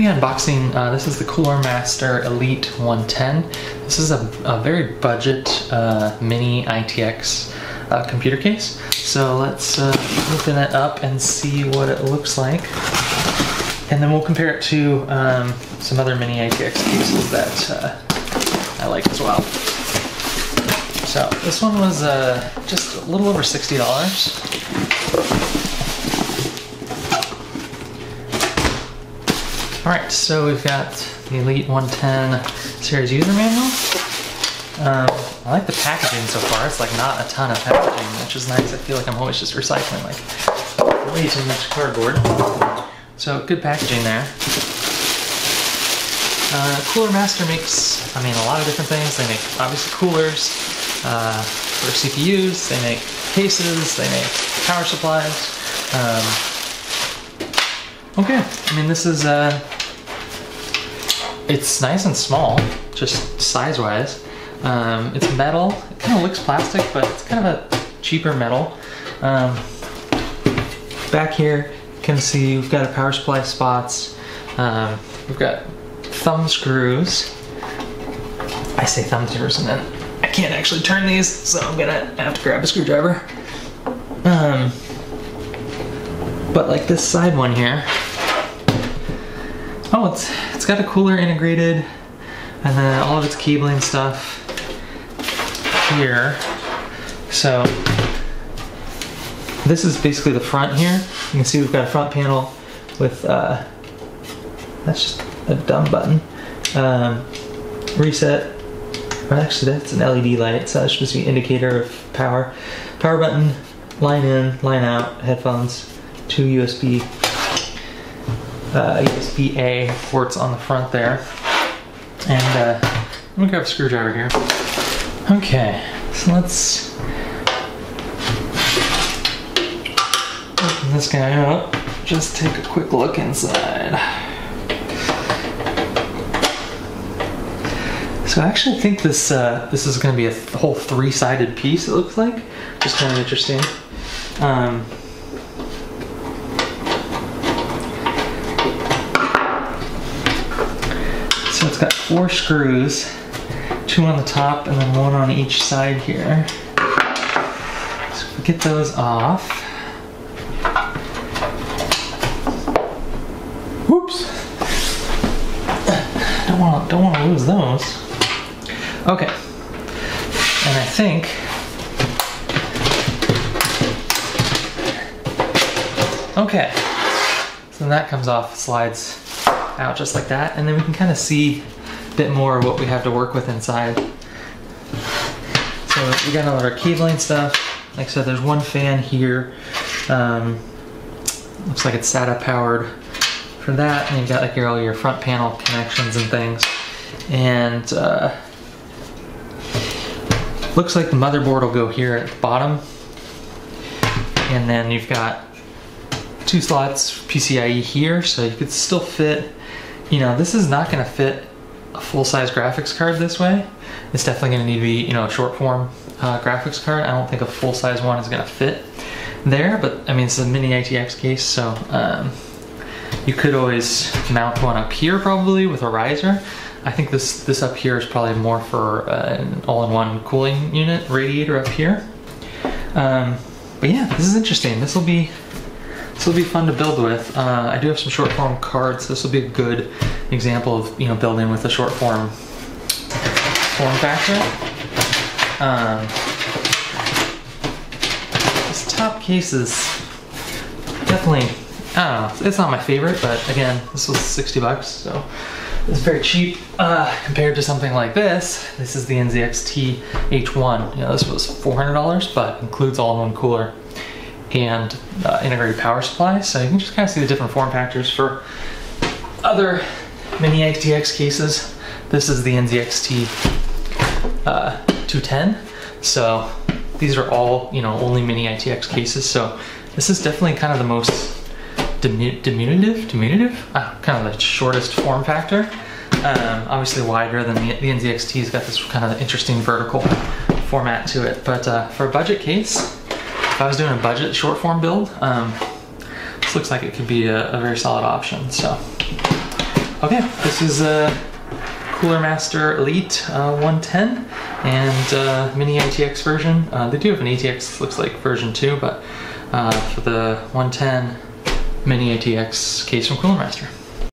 Me unboxing, uh, this is the Cooler Master Elite 110. This is a, a very budget uh, mini ITX uh, computer case. So let's uh, open it up and see what it looks like. And then we'll compare it to um, some other mini ITX cases that uh, I like as well. So this one was uh, just a little over $60. All right, so we've got the Elite 110 series user manual. Um, I like the packaging so far. It's like not a ton of packaging, which is nice. I feel like I'm always just recycling like way too much cardboard. So good packaging there. Uh, Cooler Master makes, I mean, a lot of different things. They make obviously coolers uh, for CPUs. They make cases. They make power supplies. Um, Okay, I mean this is uh, it's nice and small, just size-wise. Um, it's metal. It kind of looks plastic, but it's kind of a cheaper metal. Um, back here, you can see we've got a power supply spots. Um, we've got thumb screws. I say thumb screws, and then I can't actually turn these, so I'm gonna have to grab a screwdriver. Um, but like this side one here, Oh, it's it's got a cooler integrated, and then all of its cabling stuff here. So this is basically the front here. You can see we've got a front panel with uh, that's just a dumb button. Um, reset. Actually, that's an LED light, so supposed to be indicator of power. Power button, line in, line out, headphones, two USB uh, USB-A ports on the front there. And uh, me grab a screwdriver here. Okay, so let's open this guy up. Just take a quick look inside. So I actually think this uh, this is going to be a whole three-sided piece. It looks like, just kind of interesting. Um, got four screws, two on the top and then one on each side here. So we get those off. Whoops. Don't want don't want to lose those. Okay. And I think Okay. So that comes off, slides out just like that. And then we can kind of see a bit more of what we have to work with inside. So we got all of our cabling stuff. Like I said, there's one fan here. Um, looks like it's SATA powered for that. And you've got like your, all your front panel connections and things. And uh, looks like the motherboard will go here at the bottom. And then you've got two slots PCIe here, so you could still fit you know, this is not going to fit a full-size graphics card this way. It's definitely going to need to be, you know, a short-form uh, graphics card. I don't think a full-size one is going to fit there, but I mean, it's a mini ITX case, so um, you could always mount one up here probably with a riser. I think this this up here is probably more for uh, an all-in-one cooling unit radiator up here. Um, but yeah, this is interesting. This will be this will be fun to build with. Uh, I do have some short form cards. This will be a good example of you know building with a short form form factor. Um, this top case is definitely, I don't know, it's not my favorite, but again, this was 60 bucks, so it's very cheap uh, compared to something like this. This is the NZXT H1. You know, this was $400, but includes all-in-one cooler and uh, integrated power supply. So you can just kind of see the different form factors for other mini ITX cases. This is the NZXT uh, 210. So these are all, you know, only mini ITX cases. So this is definitely kind of the most diminutive, diminutive, uh, kind of the shortest form factor. Um, obviously wider than the, the NZXT's got this kind of interesting vertical format to it. But uh, for a budget case, if I was doing a budget short form build, um, this looks like it could be a, a very solid option. So Okay, this is a Cooler Master Elite uh, 110 and uh, Mini ATX version. Uh, they do have an ATX, looks like version 2, but uh, for the 110 Mini ATX case from Cooler Master.